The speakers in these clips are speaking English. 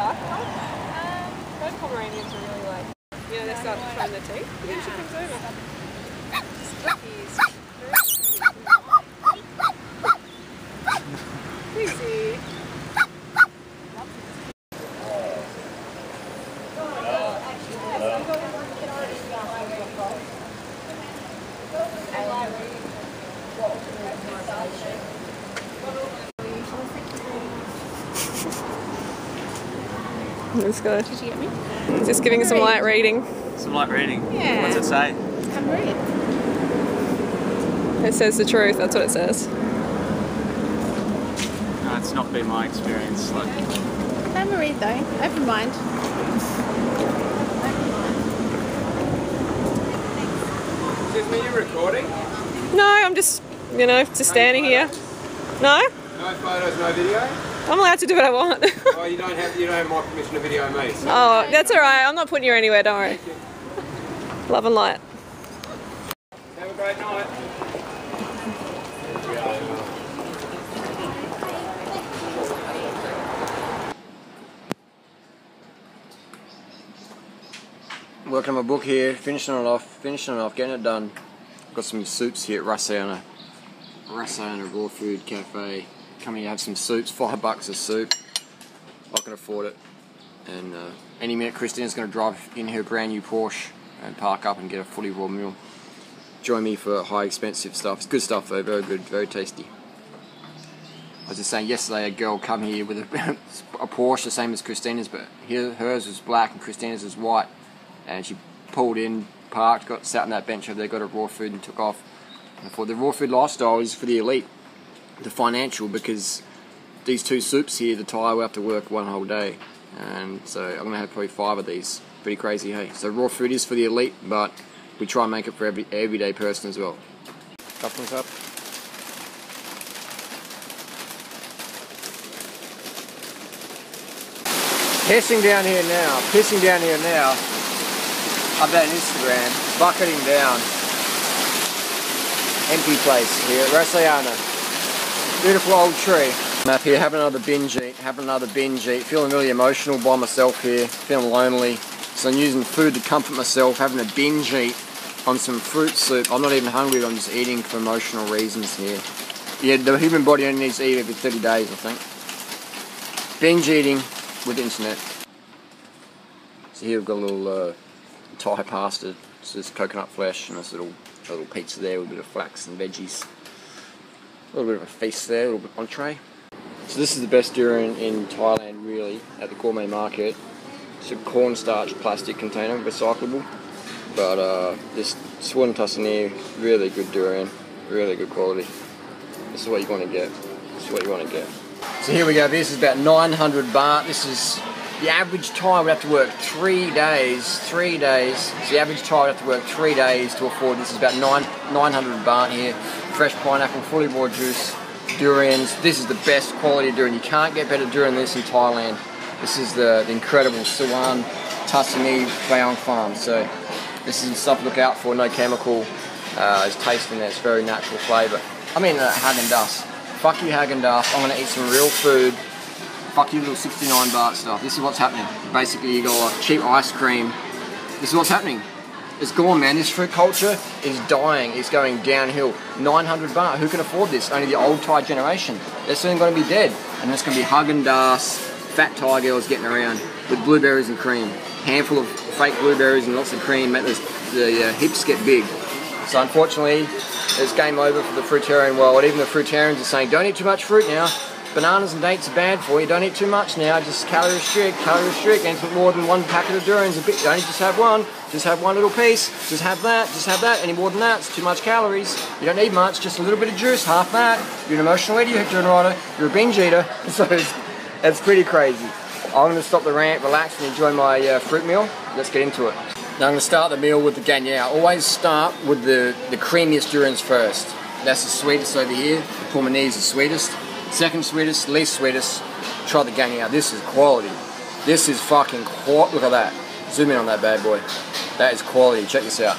Um, one. Those Pomeranians are really like, you know, they start to find their teeth. Yeah, she comes over. That's good. Did you get me? Just giving us some light reading. Some light reading. Yeah. What's it say? Come read. It says the truth, that's what it says. No, it's not been my experience. Like, Have a read though. Open mind. Excuse me, you recording? No, I'm just, you know, just standing here. No? No photos, no video? I'm allowed to do what I want. Oh, you don't have you don't have my permission to video me. So. oh, that's alright. I'm not putting you anywhere, don't worry. Love and light. Have a great night. Working on my book here, finishing it off, finishing it off, getting it done. Got some soups here at Rassana. Rassana Raw Food Cafe. Come here, have some soups, five bucks a soup. I can afford it. And uh, any minute, Christina's going to drive in her brand new Porsche and park up and get a fully raw meal. Join me for high expensive stuff. It's good stuff though, very good, very tasty. I was just saying yesterday, a girl come here with a, a Porsche, the same as Christina's, but here, hers was black and Christina's was white. And she pulled in, parked, got sat on that bench over there, got her raw food and took off. And the raw food lifestyle is for the elite, the financial, because these two soups here, the Thai will have to work one whole day. And so I'm gonna have probably five of these. Pretty crazy, hey. So raw food is for the elite, but we try and make it for every everyday person as well. Couple up. Pissing down here now, pissing down here now. I've got an Instagram, bucketing down. Empty place here at. Beautiful old tree. I'm up here having another binge eat, having another binge eat, feeling really emotional by myself here, feeling lonely. So I'm using food to comfort myself, having a binge eat on some fruit soup. I'm not even hungry, I'm just eating for emotional reasons here. Yeah, the human body only needs to eat every 30 days, I think. Binge eating with internet. So here we've got a little uh, Thai pasta. It's just coconut flesh and this little little pizza there with a bit of flax and veggies. A little bit of a feast there, a little bit entree. So this is the best durian in Thailand really at the gourmet market. It's a cornstarch plastic container, recyclable. But uh, this Swan Tuscany, really good durian, really good quality. This is what you want to get. This is what you want to get. So here we go. This is about 900 baht. This is the average Thai would have to work three days. Three days. So the average Thai would have to work three days to afford this. Is about nine 900 baht here. Fresh pineapple, fully raw juice, durians. This is the best quality durian. You can't get better durian than this in Thailand. This is the, the incredible Suwan Tuscany Bayong Farm. So this is stuff to look out for. No chemical. Uh, it's tasting there. It's very natural flavour. I mean uh, Haagen-Dazs. Fuck you Haagen-Dazs. I'm gonna eat some real food. Fuck you little 69 baht stuff. This is what's happening. Basically you got cheap ice cream. This is what's happening. It's gone man. This fruit culture is dying. It's going downhill. 900 baht. Who can afford this? Only the old Thai generation. They're soon going to be dead. And it's going to be Haagen-Dazs, fat Thai girls getting around with blueberries and cream. Handful of fake blueberries and lots of cream. Make the, the uh, hips get big. So unfortunately, it's game over for the fruitarian world. Even the fruitarians are saying, don't eat too much fruit now. Bananas and dates are bad for you. Don't eat too much now. Just calorie restrict, calorie restrict. And put more than one packet of durians. A bit. Don't just have one. Just have one little piece. Just have that. Just have that. Any more than that, it's too much calories. You don't need much. Just a little bit of juice. Half that. You're an emotional eater. You're a writer. You're a binge eater. So it's, it's pretty crazy. I'm going to stop the rant, relax, and enjoy my uh, fruit meal. Let's get into it. Now I'm going to start the meal with the ganya. Always start with the, the creamiest durians first. That's the sweetest over here. The Pulmonese is the sweetest. Second sweetest, least sweetest. Try the ganya. This is quality. This is fucking quality. Look at that. Zoom in on that bad boy. That is quality. Check this out.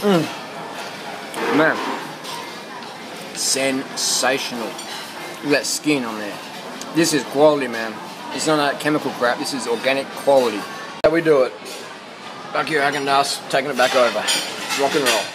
Mmm. Man. Sensational. Look at that skin on there. This is quality, man. It's not that chemical crap. This is organic quality. How we do it? Back here, Haagen Dazs, taking it back over. Rock and roll.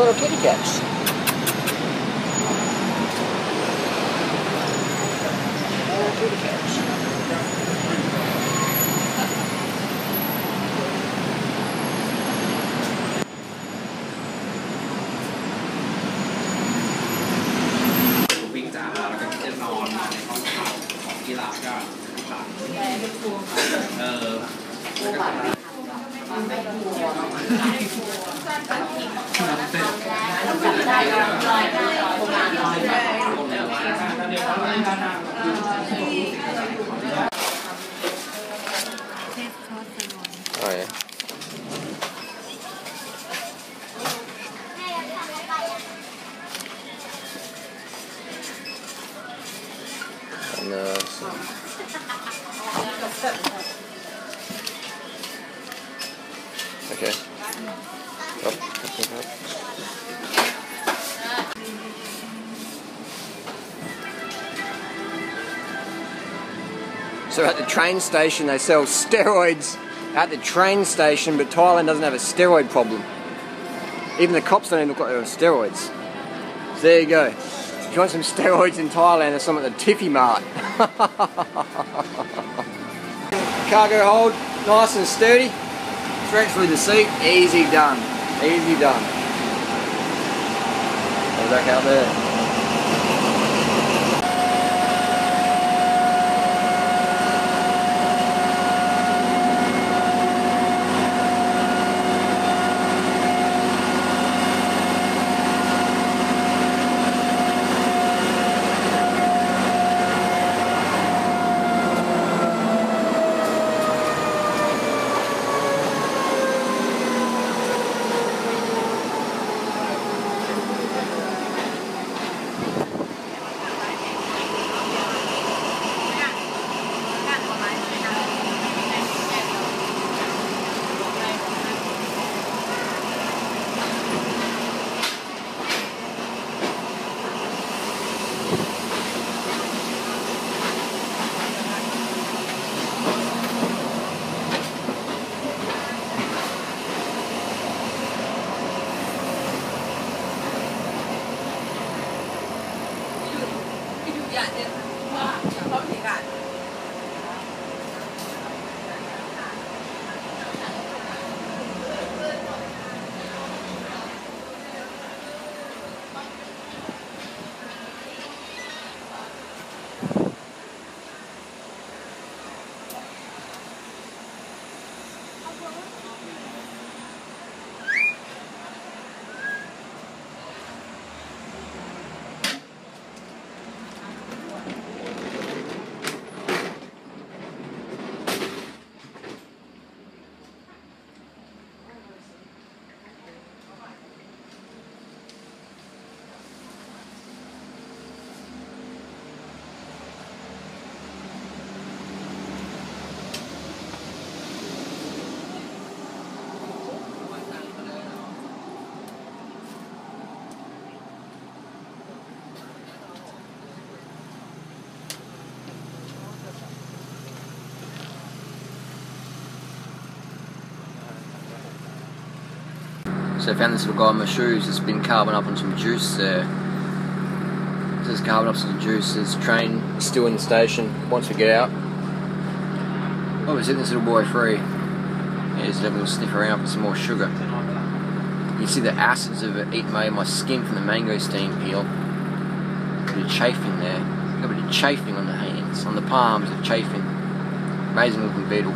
Little kitty cats. Little yeah. And uh, so- So at the train station, they sell steroids at the train station, but Thailand doesn't have a steroid problem. Even the cops don't even look like they're on steroids. So there you go. If you want some steroids in Thailand, there's some at the Tiffy Mart. Cargo hold, nice and sturdy. Through the seat, easy done. Easy done. Go back out there. So I found this little guy in my shoes that's been carving up on some juice uh, there. It says carving up some juice. A train still in the station. Once we get out. Oh, we're setting this little boy free. Yeah, he's having a sniff around for some more sugar. You see the acids of it eating away my skin from the mangosteen peel. A bit of chafing there. A bit of chafing on the hands, on the palms of chafing. Amazing looking beetle.